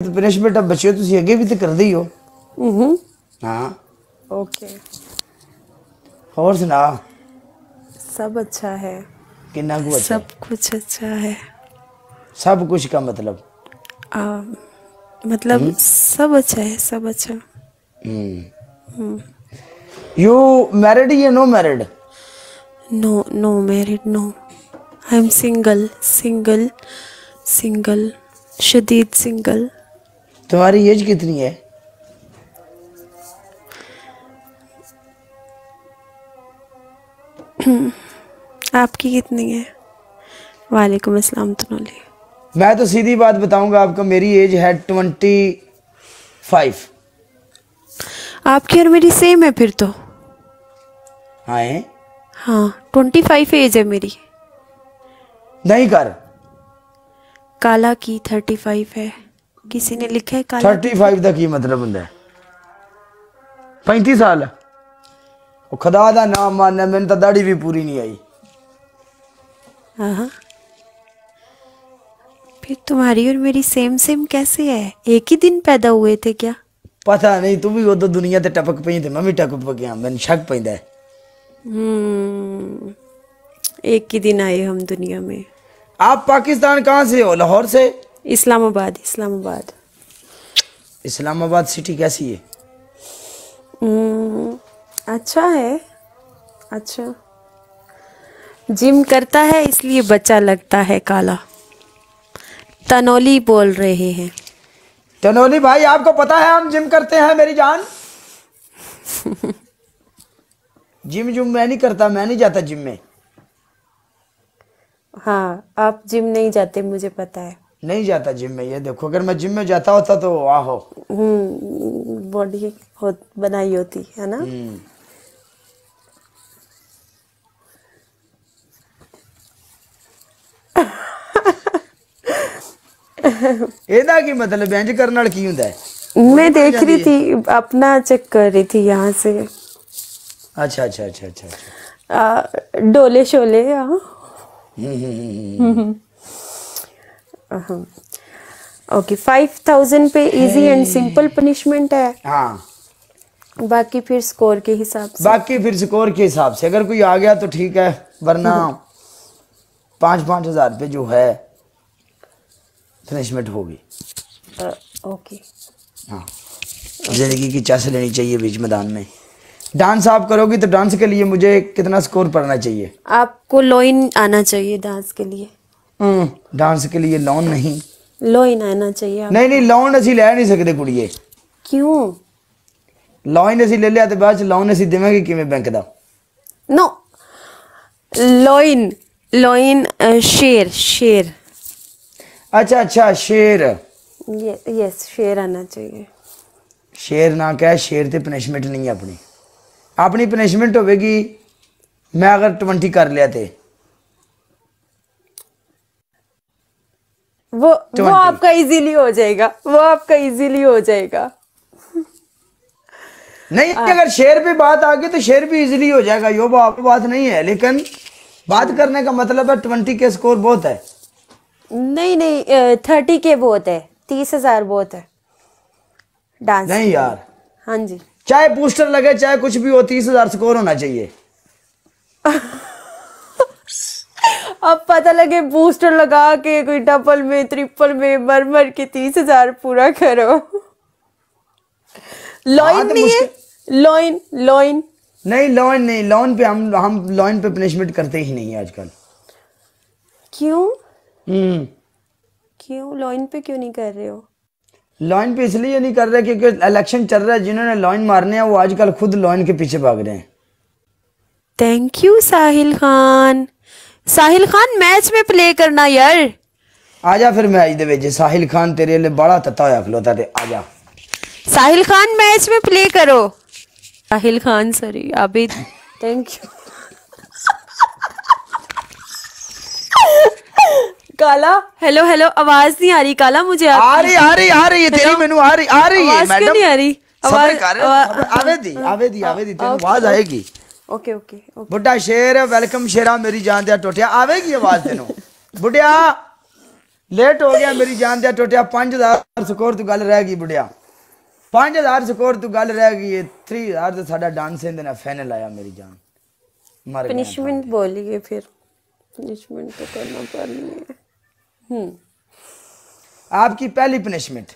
Punishment ਬੱਚਿਓ ਤੁਸੀਂ ਅੱਗੇ ਵੀ ਤੇ ਕਰਦੇ ਹੀ ਹੋ हम्म ਹਾਂ ओके ਹੋਰ ਸੁਣਾ सब अच्छा है ਕਿੰਨਾ ਕੁ ਅੱਛਾ सब कुछ अच्छा है सब कुछ का मतलब आ, मतलब सब अच्छा है सब अच्छा यू मैरिड या no married no no married no I am single single single शदीद सिंगल तुम्हारी एज कितनी है? आपकी कितनी है? वालेकुम अस्सलाम तनोली। मैं तो सीधी बात बताऊँगा आपको मेरी एज है ट्वेंटी फाइव। आपकी और मेरी सेम है फिर तो? हाँ है? हाँ ट्वेंटी फाइव एज है मेरी। नहीं कर। काला की थर्टी फाइव है। किसी ने लिखा है काला थर्टी फाइव का की मतलब होंगे पैंती साल। खुदा का नाम मानने मैंने तो दाढ़ी भी पूरी नहीं आई। हाँ फिर तुम्हारी और मेरी सेम सेम कैसे है? एक ही दिन पैदा हुए थे क्या? पता नहीं तू भी वो तो दुनिया ते टपक पई थे मैं भी टपक गया मैंने शक पैदा है। हम्म, एक ही दिन आए हम दुनिया में। आप पाकिस्तान कहाँ से हो? लाहौर से? इस्लामाबाद इस्लामाबाद। इस्लामाबाद सिटी कैसी है? हम्म, अच्छा है अच्छा। जिम करता है इसलिए बच्चा लगता है काला। तनौली बोल रहे हैं। टनोली भाई आपको पता है हम जिम करते हैं मेरी जान? जिम जुम मैं नहीं करता मैं नहीं जाता जिम में। हाँ आप जिम नहीं जाते मुझे पता है। नहीं जाता जिम में ये देखो अगर मैं जिम में जाता होता तो आहो हम्म बॉडी हो बनाई होती है ना हम्म। ਇਹਦਾ ਕੀ ਮਤਲਬ ਇੰਜ ਕਰਨ ਨਾਲ ਕੀ ਹੁੰਦਾ ਹੈ मैं देख रही थी अपना चेक कर रही थी यहाँ से ਅੱਛਾ ਅੱਛਾ ਅੱਛਾ ਅੱਛਾ ਅੱਛਾ आ, डोले शोले हाँ ओके फाइव थाउज़ेंड पे इजी एंड सिंपल पनिशमेंट है? हाँ। बाकी फिर स्कोर के हिसाब से? बाकी फिर स्कोर के हिसाब से अगर कोई आ गया तो ठीक है वरना पाँच पाँच हज़ार रुपये जो है पनिशमेंट होगी। ओके हाँ। ज़िंदगी की चस लेनी चाहिए बीच मैदान में। डांस आप करोगी तो डांस के लिए मुझे कितना स्कोर पढ़ना चाहिए? आपको लोइन आना चाहिए डांस के लिए। हम्म, डांस के लिए लोन नहीं लोइन आना चाहिए आप ਨਹੀਂ ਨਹੀਂ ਲੋਨ ਅਸੀਂ ਲੈ ਨਹੀਂ ਸਕਦੇ ਕੁੜੀਏ क्यों ਲੋਨ ਅਸੀਂ ਲੈ ਲਿਆ ਤੇ ਬਾਅਦ ਚ ਲੋਨ ਅਸੀਂ ਦੇਵਾਂਗੇ ਕਿਵੇਂ ਬੈਂਕ ਦਾ नो लोइन लोइन अ, शेर शेर ਅੱਛਾ ਅੱਛਾ ਸ਼ੇਰ ये यस शेर आना चाहिए ਸ਼ੇਰ ਨਾ ਕਹਿ ਸ਼ੇਰ ਤੇ ਪਨਿਸ਼ਮੈਂਟ ਨਹੀਂ ਹੈ ਆਪਣੀ ਆਪਣੀ ਪਨਿਸ਼ਮੈਂਟ ਹੋਵੇਗੀ ਮੈਂ ਅਗਰ 20 ਕਰ ਲਿਆ ਤੇ वो वो 20. आपका इजीली हो जाएगा। वो आपका इजीली हो जाएगा। नहीं आ, अगर शेर पे बात आ गई तो शेर भी इजीली हो जाएगा। यो बात बात नहीं है लेकिन बात करने का मतलब है ट्वेंटी के स्कोर बहुत है। नहीं नहीं थर्टी के बहुत है। तीस हज़ार बहुत है। डांस नहीं यार। हाँ जी। चाहे पोस्टर लगे चाहे कुछ भी हो तीस हज़ार स्कोर होना चाहिए। अब पता लगे बूस्टर लगा के कोई डबल में ट्रिपल में मर मर के तीस हज़ार पूरा करो। लॉइन नहीं है? लॉइन लॉइन नहीं लोन नहीं लोन पे हम हम लोन पे पनिशमेंट करते ही नहीं आजकल। क्यों? हम्म। क्यों? लॉइन पे क्यों नहीं कर रहे हो? लॉइन पे इसलिए नहीं कर रहे क्योंकि इलेक्शन चल रहा है जिन्होंने लॉइन मारने हैं वो आजकल खुद लॉइन के पीछे भाग रहे हैं। Thank you Sahil Khan. Sahil Khan match में प्ले करना यार आजा फिर मैच दे ਵਿੱਚ ਸਾਹਿਲ ਖਾਨ ਤੇਰੇ ਲਈ ਬੜਾ ਤੱਤਾ ਹੋਇਆ ਖਲੋਤਾ ਤੇ ਆਜਾ साहिल खान मैच में प्ले करो Sahil Khan sorry Abid thank you काला हेलो हेलो आवाज नहीं आ रही काला मुझे आप ਆ ਰਹੀ ਆ ਰਹੀ ਆ ਰਹੀ ਹੈ ਤੇਰੀ ਮੈਨੂੰ ਆ ਰਹੀ ਆ ਰਹੀ ਹੈ आवाज क्यों मैडम नहीं आ रही ਸਬਰ आवाज ਕਰ आवा- ਸਬਰ- ਆਵੇ ਦੀ ਆਵੇ ਦੀ ਆਵੇ ਦੀ ਤੈਨੂੰ ਆਵਾਜ਼ ਆਏਗੀ ओके ओके बुढ़ा शेर वेलकम शेरा मेरी जान दिया टोटिया। आवेगी आवाज़ तेन? बुढ़िया लेट हो गया मेरी जान दिया टोटिया। पाँच हज़ार स्कोर तू गल रह गई बुढ़िया पाँच हज़ार स्कोर तू गल रह गई थ्री हज़ार तो साडा डांस इन दिन फाइनल आया मेरी जान। मर पनिशमेंट बोलिए फिर। पनिशमेंट तो करना पड़नी है। हम्म। आपकी पहली पनिशमेंट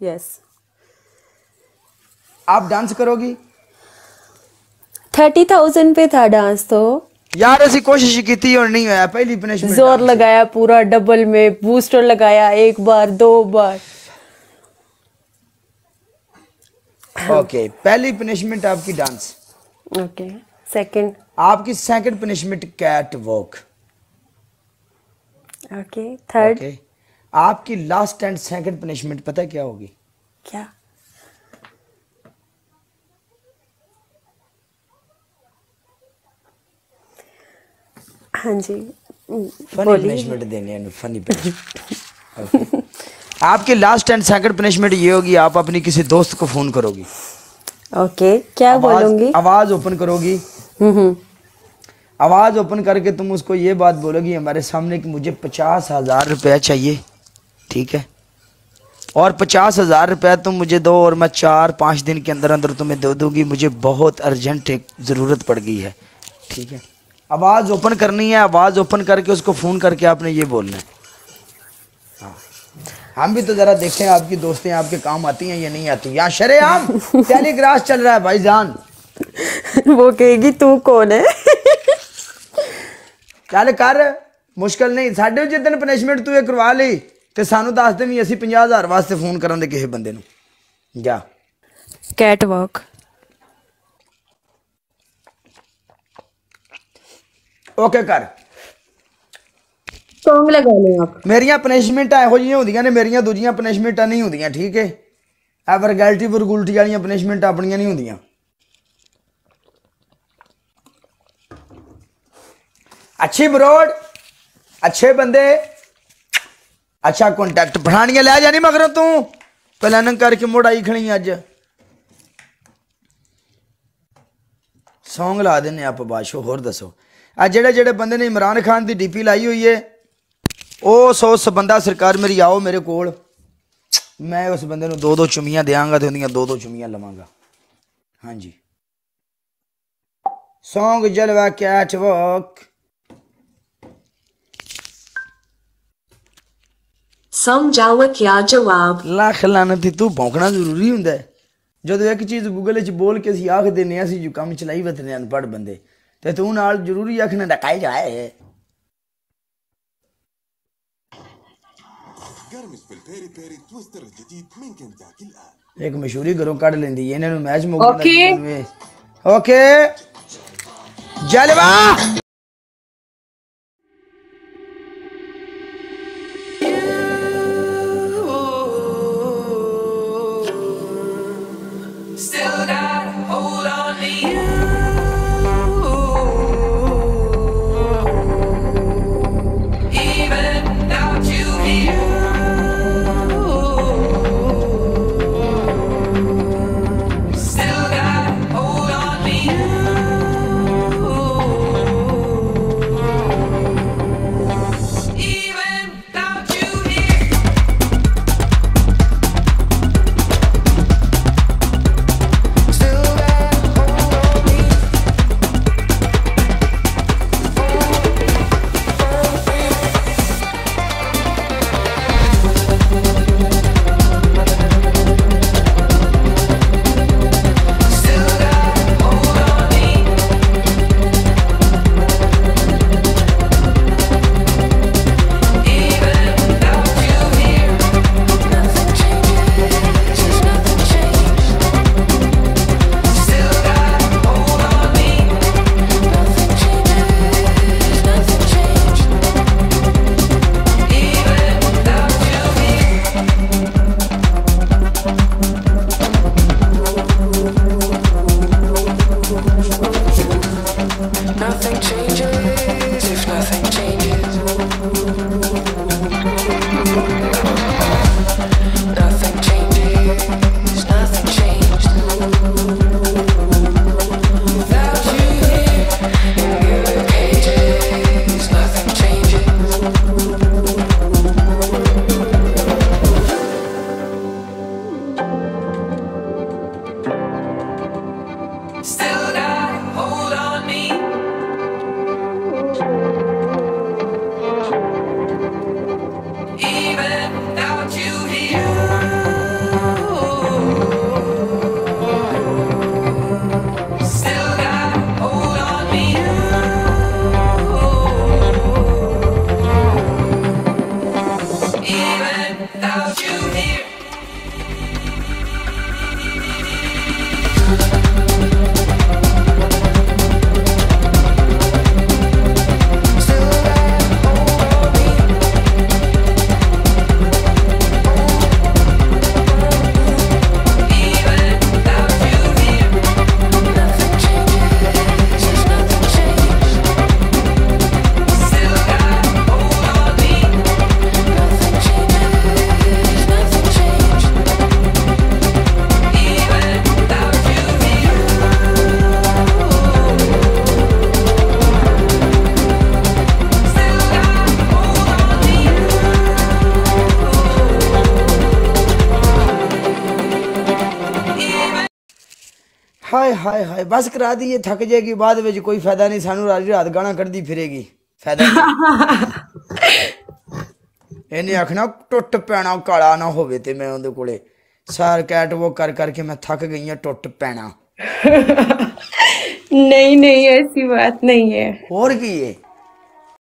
यस yes. आप डांस करोगी? थर्टी थाउज़ेंड पे था डांस तो। यार ऐसी कोशिश की थी और नहीं होया पहली पनिशमेंट ज़ोर लगाया पूरा डबल में बूस्टर लगाया एक बार दो बार। ओके पहली पनिशमेंट आपकी डांस। ओके सेकंड आपकी second punishment cat walk okay third okay आपकी लास्ट एंड सेकंड पनिशमेंट पता क्या होगी? क्या? हाँ जी। फनी पनिशमेंट देनी फनी पनिशमेंट आपकी लास्ट एंड सेकंड पनिशमेंट ये होगी आप अपनी किसी दोस्त को फ़ोन करोगी। ओके क्या आवाज- बोलूँगी? आवाज़ ओपन करोगी। हम्म हम्म। आवाज़ ओपन करके तुम उसको ये बात बोलोगी हमारे सामने कि मुझे पचास हज़ार रुपया चाहिए ठीक है? और पचास हज़ार रुपया तुम मुझे दो और मैं चार पाँच दिन के अंदर अंदर तुम्हें दे दूँगी मुझे बहुत अर्जेंट एक ज़रूरत पड़ गई है ठीक है? आवाज़ ओपन करनी है आवाज़ ओपन करके उसको फ़ोन करके आपने ये बोलना है हाँ हम भी तो ज़रा देखें आपकी दोस्तें आपके काम आती हैं या नहीं आती यहाँ शरेआम टेलीग्रास चल रहा है भाईजान वो कहेगी तू कौन है ਚੱਲ ਕਰ ਮੁਸ਼ਕਲ ਨਹੀਂ ਸਾਡੇ ਜਿੱਦਨ ਪਨਿਸ਼ਮੈਂਟ ਤੂੰ ਇਹ ਕਰਵਾ ਲਈ ਤੇ ਸਾਨੂੰ ਦੱਸ ਦੇ ਵੀ ਅਸੀਂ 50000 ਵਾਸਤੇ ਫੋਨ ਕਰਾਂਦੇ ਕਿਸੇ ਬੰਦੇ ਨੂੰ ਜਾ कैट वॉक ਓਕੇ ਕਰ। ਸੌਂਗ ਲਗਾ ਲਿਓ ਆਪ। ਮੇਰੀਆਂ ਪਨਿਸ਼ਮੈਂਟਾਂ ਇਹੋ ਜਿਹੀਆਂ ਹੁੰਦੀਆਂ ਨੇ ਮੇਰੀਆਂ ਦੂਜੀਆਂ ਪਨਿਸ਼ਮੈਂਟਾਂ ਨਹੀਂ ਹੁੰਦੀਆਂ ਠੀਕ ਹੈ? ਆ ਵਰਗੈਲਟੀ ਵਰਗੁਲਟੀ ਵਾਲੀਆਂ ਪਨਿਸ਼ਮੈਂਟਾਂ ਆਪਣੀਆਂ ਨਹੀਂ ਹੁੰਦੀਆਂ। ਅੱਛੀ ਬਰੋਡ ਅੱਛੇ ਬੰਦੇ ਅੱਛਾ ਕੰਟੈਕਟ ਬਣਾਣੀਆਂ ਲੈ ਜਾਣੀ ਮਗਰੋਂ ਤੂੰ। ਪਲਾਨਿੰਗ ਕਰਕੇ ਮੋੜਾਈ ਖਣੀ ਅੱਜ। ਸੌਂਗ ਲਾ ਦਿੰਨੇ ਆਪਾਂ ਬਾਸ਼ੋ ਹੋਰ ਦੱਸੋ। ਆ ਜਿਹੜੇ ਜਿਹੜੇ ਬੰਦੇ ਨੇ ਇਮਰਾਨ ਖਾਨ ਦੀ ਡੀਪੀ ਲਾਈ ਹੋਈ ਏ ਉਹ ਸੋ ਉਸ ਬੰਦਾ ਸਰਕਾਰ ਮੇਰੀ ਆਓ ਮੇਰੇ ਕੋਲ। ਮੈਂ ਉਸ ਬੰਦੇ ਨੂੰ ਦੋ ਦੋ ਚੁਮੀਆਂ ਦੇਵਾਂਗਾ ਤੇ ਉਹਦੀਆਂ ਦੋ ਦੋ ਚੁਮੀਆਂ ਲਵਾਂਗਾ। ਹਾਂਜੀ। ਸੌਂਗ ਜਲਵਾ ਕੈਟ ਵਾਕ ਸਮਝਾਓ ਕਿਆ ਜਵਾਬ। ਲੱਖ ਲਾਨਤ ਤੂੰ ਭੌਂਕਣਾ ਜ਼ਰੂਰੀ ਹੁੰਦਾ ਹੈ ਜਦੋਂ ਇੱਕ ਚੀਜ਼ ਗੂਗਲ ਵਿੱਚ ਬੋਲ ਕੇ ਅਸੀਂ ਆਖ ਦਿੰਨੇ ਹਾਂ ਅਸੀਂ ਜੋ ਕੰਮ ਚਲਾਈ ਵਤਨੇ ਅਨਪੜ੍ਹ ਬੰਦੇ ते तू नाल ज़रूरी आखना डकाए जाए एक मशहूरी घरों काट लें दी मैच मुकाबला ओके। जलवा! ਹਾਏ ਹਾਏ ਹਾਏ ਬਸ ਕਰਾ ਦਈਏ ਥੱਕ ਜਾਏਗੀ ਬਾਅਦ ਵਿੱਚ ਕੋਈ ਫਾਇਦਾ ਨਹੀਂ ਸਾਨੂੰ ਰਾਜੀ ਰਾਤ ਗਾਣਾ ਕੱਢਦੀ ਫਿਰੇਗੀ। ਫਾਇਦਾ ਇਹਨੇ ਆਖਣਾ ਟੁੱਟ ਪੈਣਾ ਕਾਲਾ ਨਾ ਹੋਵੇ ਤੇ ਮੈਂ ਉਹਦੇ ਕੋਲੇ। ਸਾਰ ਕੈਟ ਵੋ ਕਰ ਕਰਕੇ ਮੈਂ ਥੱਕ ਗਈ ਆ ਟੁੱਟ ਪੈਣਾ। ਨਹੀਂ ਨਹੀਂ ਐਸੀ ਬਾਤ ਨਹੀਂ ਹੈ। ਹੋਰ ਕੀ ਹੈ?